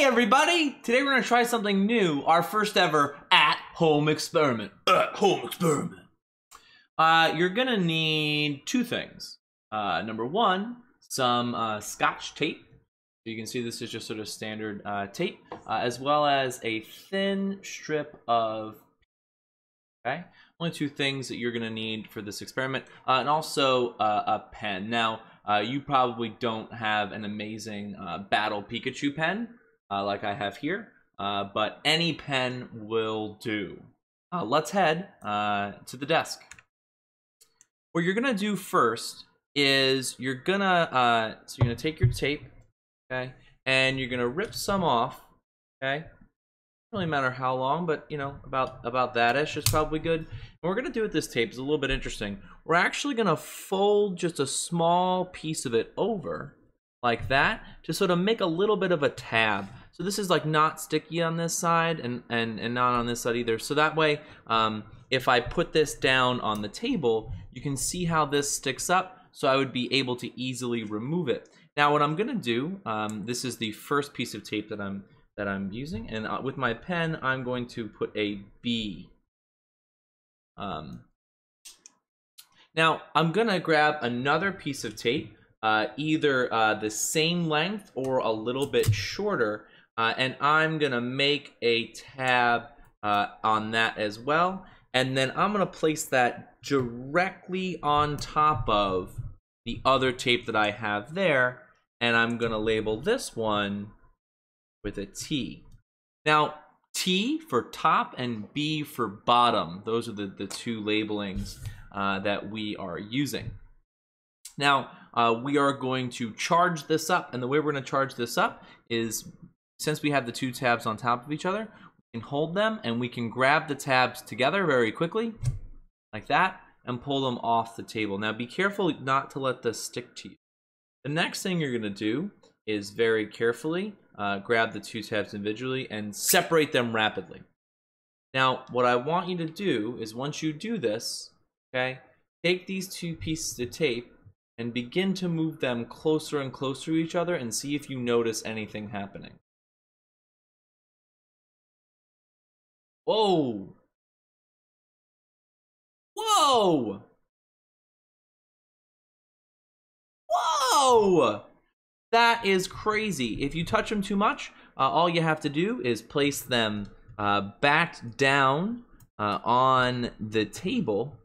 Hey everybody! Today we're gonna try something new, our first ever at-home experiment. At-home experiment. Uh, you're gonna need two things. Uh, number one, some uh, scotch tape. You can see this is just sort of standard uh, tape, uh, as well as a thin strip of Okay, only two things that you're gonna need for this experiment, uh, and also uh, a pen. Now, uh, you probably don't have an amazing uh, Battle Pikachu pen uh, like I have here, uh, but any pen will do. let's head to the desk. What you're gonna do first is you're gonna so you're gonna take your tape, okay, and you're gonna rip some off, okay really matter how long, but you know, about about that ish is probably good. We're gonna do with this tape is a little bit interesting. We're actually gonna fold just a small piece of it over like that to sort of make a little bit of a tab. So this is like not sticky on this side and and and not on this side either. So that way, um, if I put this down on the table, you can see how this sticks up. So I would be able to easily remove it. Now what I'm gonna do, um, this is the first piece of tape that I'm that I'm using. And uh, with my pen, I'm going to put a B. Um, now, I'm going to grab another piece of tape, uh, either uh, the same length or a little bit shorter, uh, and I'm going to make a tab uh, on that as well. And then I'm going to place that directly on top of the other tape that I have there, and I'm going to label this one with a T. Now, T for top and B for bottom. Those are the, the two labelings uh, that we are using. Now, uh, we are going to charge this up, and the way we're going to charge this up is, since we have the two tabs on top of each other, we can hold them, and we can grab the tabs together very quickly, like that, and pull them off the table. Now, be careful not to let this stick to you. The next thing you're going to do is very carefully uh, grab the two tabs individually and separate them rapidly. Now, what I want you to do is once you do this, okay, take these two pieces of tape and begin to move them closer and closer to each other and see if you notice anything happening. Whoa! Whoa! Whoa! That is crazy. If you touch them too much, uh, all you have to do is place them uh, back down uh, on the table,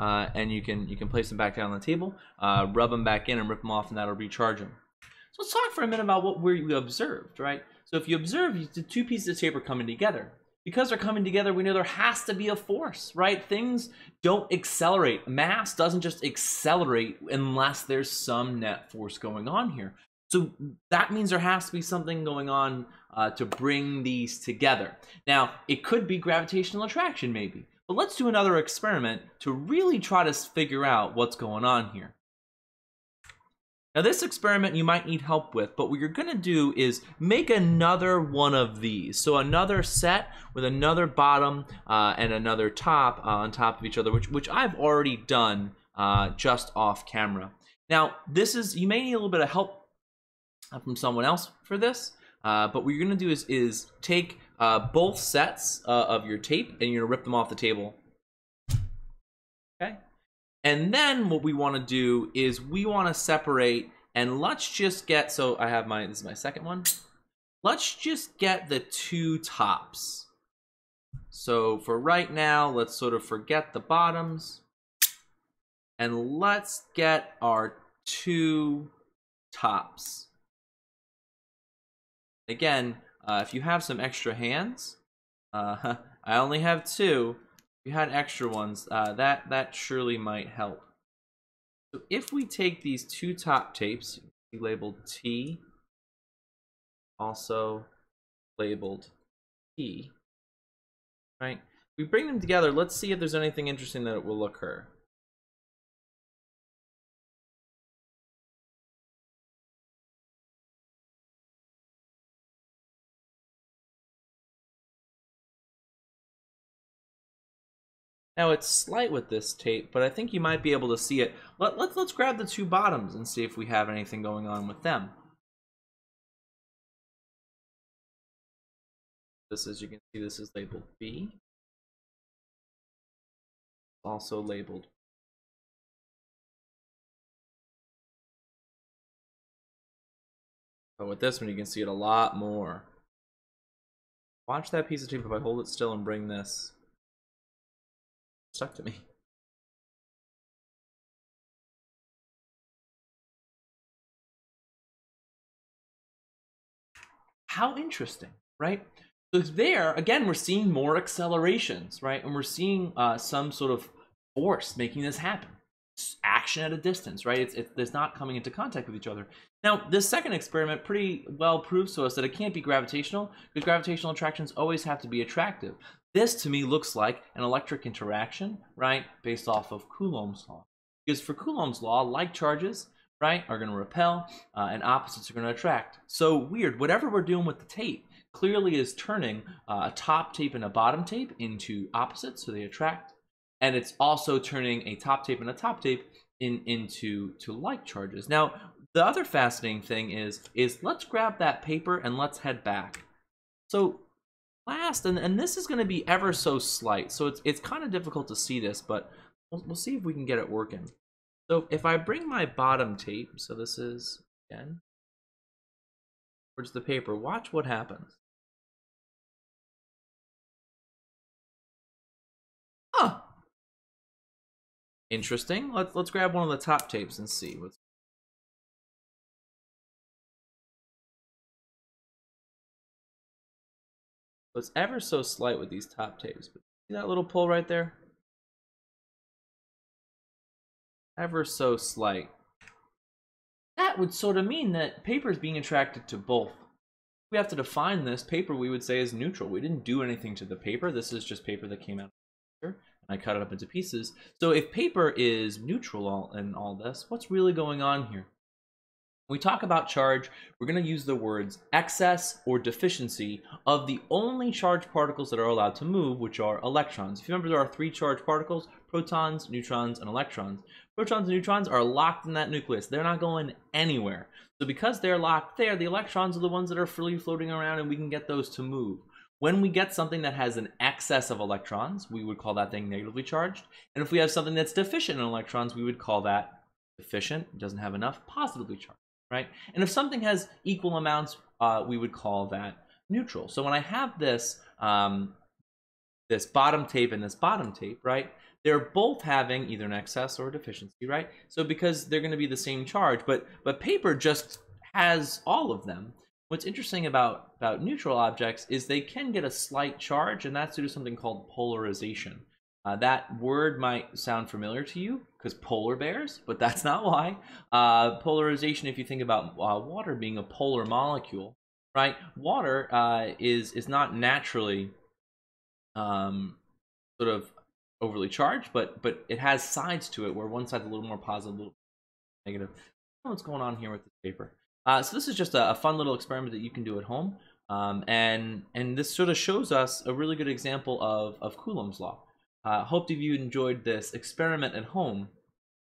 uh, and you can you can place them back down on the table, uh, rub them back in, and rip them off, and that'll recharge them. So let's talk for a minute about what we observed, right? So if you observe, the two pieces of tape are coming together because they're coming together, we know there has to be a force, right? Things don't accelerate. Mass doesn't just accelerate unless there's some net force going on here. So that means there has to be something going on uh, to bring these together. Now, it could be gravitational attraction, maybe. But let's do another experiment to really try to figure out what's going on here. Now this experiment you might need help with, but what you're gonna do is make another one of these. So another set with another bottom uh, and another top uh, on top of each other, which, which I've already done uh, just off camera. Now this is, you may need a little bit of help uh, from someone else for this, uh, but what you're gonna do is, is take uh, both sets of your tape and you're gonna rip them off the table. Okay, and then what we want to do is we want to separate and let's just get, so I have my, this is my second one. Let's just get the two tops. So for right now, let's sort of forget the bottoms. And let's get our two tops. Again, uh, if you have some extra hands, uh, I only have two, If you had extra ones, uh, that, that surely might help. So if we take these two top tapes, labeled T, also labeled T, right? We bring them together, let's see if there's anything interesting that will occur. Now it's slight with this tape, but I think you might be able to see it. Let, let's, let's grab the two bottoms and see if we have anything going on with them. This, as you can see, this is labeled B. Also labeled But with this one, you can see it a lot more. Watch that piece of tape if I hold it still and bring this stuck to me. How interesting, right? So there, again, we're seeing more accelerations, right? And we're seeing uh, some sort of force making this happen. Action at a distance, right? It's, it's, it's not coming into contact with each other. Now, this second experiment pretty well proves to us that it can't be gravitational, because gravitational attractions always have to be attractive. This, to me, looks like an electric interaction, right, based off of Coulomb's law. Because for Coulomb's law, like charges, right, are going to repel, uh, and opposites are going to attract. So weird, whatever we're doing with the tape clearly is turning uh, a top tape and a bottom tape into opposites, so they attract. And it's also turning a top tape and a top tape in, into to like charges. Now, the other fascinating thing is is let's grab that paper and let's head back. So last, and, and this is going to be ever so slight, so it's it's kind of difficult to see this, but we'll, we'll see if we can get it working. So if I bring my bottom tape, so this is again towards the paper, watch what happens. Huh. Interesting. Let's let's grab one of the top tapes and see what's It's ever so slight with these top tapes. But see that little pull right there? Ever so slight. That would sort of mean that paper is being attracted to both. We have to define this. Paper we would say is neutral. We didn't do anything to the paper. This is just paper that came out and I cut it up into pieces. So if paper is neutral in all this, what's really going on here? When we talk about charge, we're going to use the words excess or deficiency of the only charged particles that are allowed to move, which are electrons. If you remember, there are three charged particles, protons, neutrons, and electrons. Protons and neutrons are locked in that nucleus. They're not going anywhere. So because they're locked there, the electrons are the ones that are freely floating around and we can get those to move. When we get something that has an excess of electrons, we would call that thing negatively charged. And if we have something that's deficient in electrons, we would call that deficient, It doesn't have enough, positively charged right? And if something has equal amounts, uh, we would call that neutral. So when I have this, um, this bottom tape and this bottom tape, right? They're both having either an excess or a deficiency, right? So because they're going to be the same charge, but but paper just has all of them. What's interesting about about neutral objects is they can get a slight charge, and that's due to something called polarization. Uh, that word might sound familiar to you because polar bears, but that's not why. Uh, polarization, if you think about uh, water being a polar molecule, right? Water uh, is is not naturally um, sort of overly charged, but but it has sides to it where one side's a little more positive, a little negative. what's going on here with this paper. Uh, so this is just a, a, fun little experiment that you can do at home, um, and and this sort of shows us a really good example of of Coulomb's law. Uh, hope that you enjoyed this experiment at home,